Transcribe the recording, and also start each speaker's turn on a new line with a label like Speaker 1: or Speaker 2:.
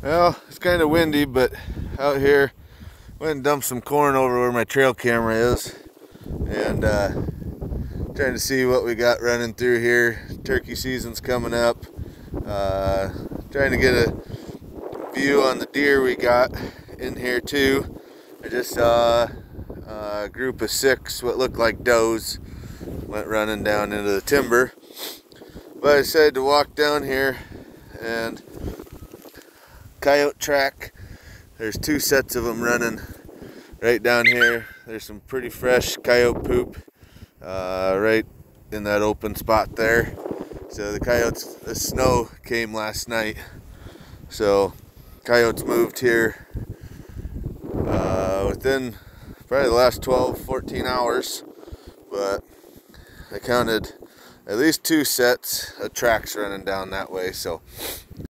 Speaker 1: Well, it's kind of windy, but out here, went and dumped some corn over where my trail camera is. And uh, trying to see what we got running through here. Turkey season's coming up. Uh, trying to get a view on the deer we got in here too. I just saw a group of six, what looked like does, went running down into the timber. But I decided to walk down here and coyote track. There's two sets of them running right down here. There's some pretty fresh coyote poop uh, right in that open spot there. So the coyotes, the snow came last night. So coyotes moved here uh, within probably the last 12, 14 hours. But I counted at least two sets of tracks running down that way. So